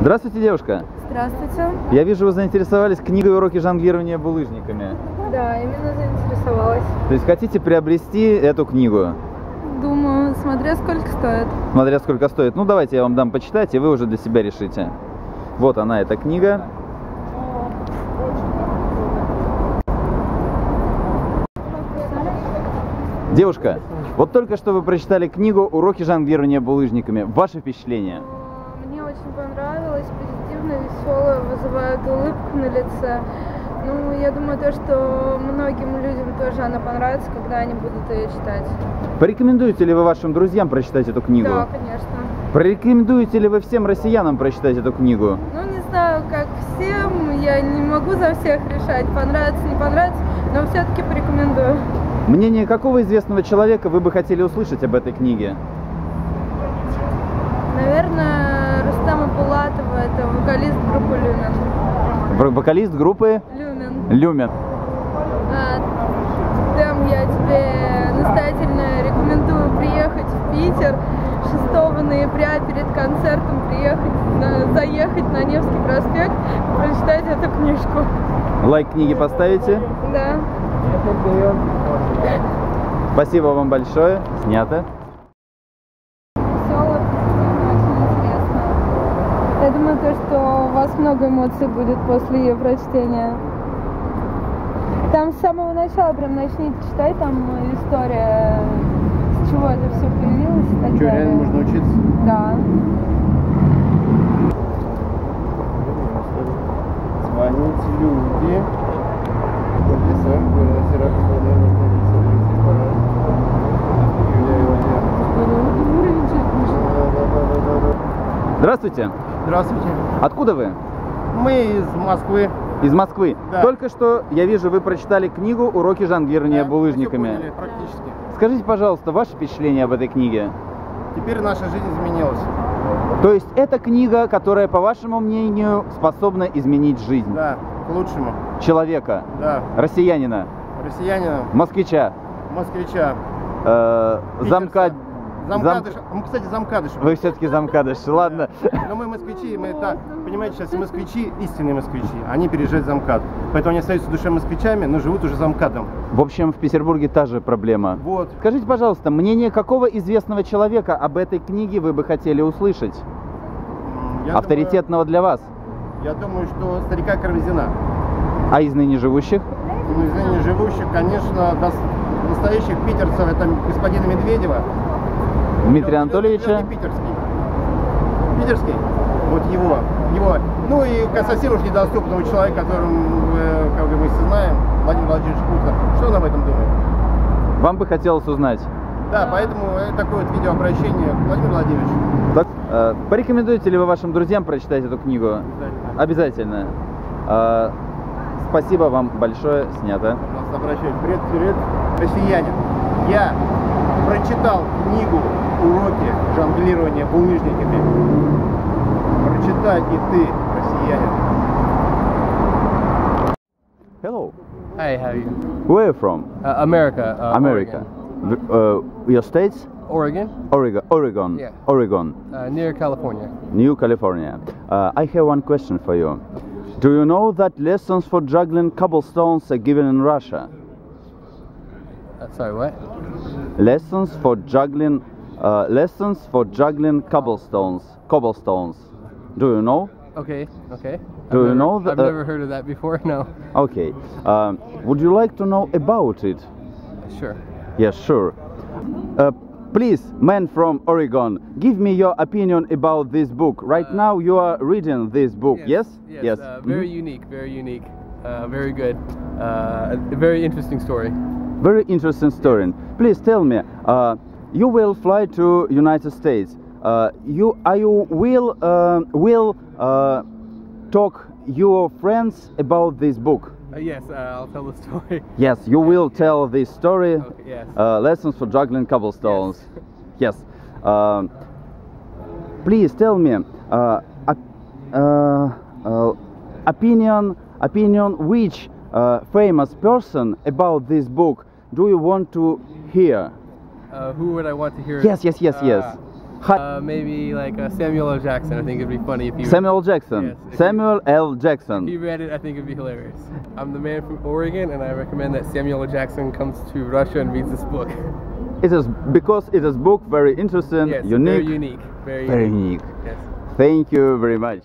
Здравствуйте, девушка. Здравствуйте. Я вижу, вы заинтересовались книгой «Уроки жонглирования булыжниками». Да, именно заинтересовалась. То есть хотите приобрести эту книгу, Думаю, смотря сколько стоит. смотря сколько стоит. Ну, давайте я вам дам почитать, и вы уже для себя решите. Вот она, эта книга. Девушка, вот только что вы прочитали книгу «Уроки жонглирования булыжниками». Ваше впечатление? Очень понравилось, позитивно, весело, вызывает улыбку на лице. Ну, я думаю, то, что многим людям тоже она понравится, когда они будут ее читать. Порекомендуете ли вы вашим друзьям прочитать эту книгу? Да, конечно. Порекомендуете ли вы всем россиянам прочитать эту книгу? Ну, не знаю, как всем, я не могу за всех решать, понравится, не понравится, но все-таки порекомендую. Мнение какого известного человека вы бы хотели услышать об этой книге? Наверное, Рустама Булатова, это вокалист группы Люмен. В- Вокалист группы Люмен. Люмен. А, Там я тебе настоятельно рекомендую приехать в Питер 6 ноября перед концертом приехать, на- заехать на Невский проспект, прочитать эту книжку. Лайк книги поставите. Да. Спасибо вам большое. Снято. Весело, очень интересно. Я думаю, то, что у вас много эмоций будет после ее прочтения. Там с самого начала прям начните читать, там история, с чего это все появилось и так Что, далее. реально можно учиться? Да. Звонить люди. Здравствуйте. Здравствуйте. Откуда вы? Мы из Москвы. Из Москвы. Да. Только что, я вижу, вы прочитали книгу «Уроки жонглирования Да, булыжниками». поняли, практически. Скажите, пожалуйста, ваше впечатление об этой книге? Теперь наша жизнь изменилась. То есть это книга, которая, по вашему мнению, способна изменить жизнь Да, к лучшему. человека, Да. россиянина, Россиянина, москвича, москвича, э, замка... Замкадыш. Мы, кстати, замкадыш. Вы все-таки замкадыш, ладно. Но мы москвичи, мы так, понимаете, сейчас москвичи, истинные москвичи, они переезжают за МКАД. Поэтому они остаются в душе москвичами, но живут уже за МКАДом. В общем, в Петербурге та же проблема. Вот. Скажите, пожалуйста, мнение какого известного человека об этой книге вы бы хотели услышать? Я Авторитетного для вас? Думаю, я думаю, что старика Карвизина. А из ныне живущих? Ну, из ныне живущих, конечно, дос- настоящих питерцев, это господина Медведева. Дмитрия Лё- Анатольевича? Лёня Питерский. Питерский? Вот его. Его. Ну и совсем уж недоступного человека, которым, э, как мы все знаем, Владимир Владимирович Путин. Что он об этом думает? Вам бы хотелось узнать. Да, поэтому это такое вот видеообращение к Владимиру Владимировичу. Так, э, порекомендуете ли вы вашим друзьям прочитать эту книгу? Обязательно. Э, спасибо вам большое, снято. Пожалуйста, обращаюсь. Привет, привет, россиянин. Я прочитал книгу «Уроки жонглирования булыжниками». Прочитай и ты, россиянин. Hello. Hi, how are you? Where are you from? Uh, America. Uh, America. V- Uh, your states? Oregon, Oregon. Oregon. Yeah. Oregon. uh, near California. New California. Uh, I have one question for you. Do you know that lessons for juggling cobblestones are given in Russia? Uh, sorry, what? Lessons for juggling, uh, lessons for juggling cobblestones, cobblestones. Do you know? Okay, okay. Do I've you never, know the- I've uh, never heard of that before. No. Okay. Um, would you like to know about it? Sure. Yes, sure. Uh, please, man from Oregon, give me your opinion about this book. Right Uh, now, you are reading this book. Yes. Yes. Uh, very Mhm. unique. Very unique. Uh, very good. Uh, a very interesting story. Very interesting story. Please tell me, uh, you will fly to United States. Uh, you are you will uh, will uh, talk your friends about this book? Uh, yes, uh, I'll tell the story. Yes, you will tell this story. Okay, yes. Uh, lessons for juggling cobblestones. Yes. Um, please tell me, uh, uh, uh, opinion, opinion, which uh, famous person about this book do you want to hear? Uh, who would I want to hear? Yes, yes, yes, yes. Uh, Hi. Uh, maybe like uh, Samuel L. Jackson. I think it'd be funny if he Samuel L. Jackson. Yes, Samuel L. Jackson. If he Jackson. read it, I think it'd be hilarious. I'm the man from Oregon, and I recommend that Samuel L. Jackson comes to Russia and reads this book. It is because it is book very interesting, yes, unique, very unique, very, very unique. unique. Yes. Thank you very much.